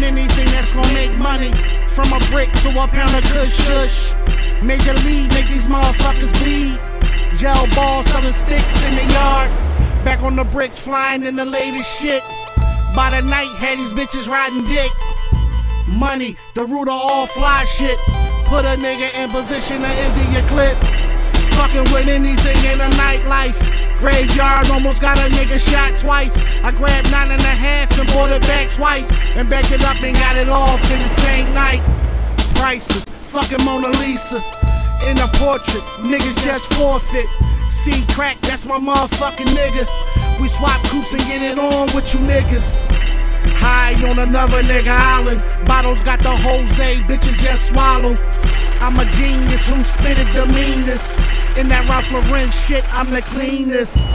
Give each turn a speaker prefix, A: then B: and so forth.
A: On anything that's gonna make money. From a brick to a pound of good shush. Major league make these motherfuckers bleed. Gel balls selling sticks in the yard. Back on the bricks, flying in the latest shit. By the night, had these bitches riding dick. Money, the root of all fly shit. Put a nigga in position to empty your clip. Fucking with anything in the nightlife. Graveyard almost got a nigga shot twice. I grabbed nine and a half and bought it back twice. And backed it up and got it off in the same night. Priceless, fucking Mona Lisa. In a portrait, niggas just forfeit. See crack, that's my motherfucking nigga. We swap coops and get it on with you niggas. High on another nigga island. Bottles got the Jose, bitches just swallow. I'm a genius who spitted the meanest. In that Ralph Lauren shit, I'm the cleanest.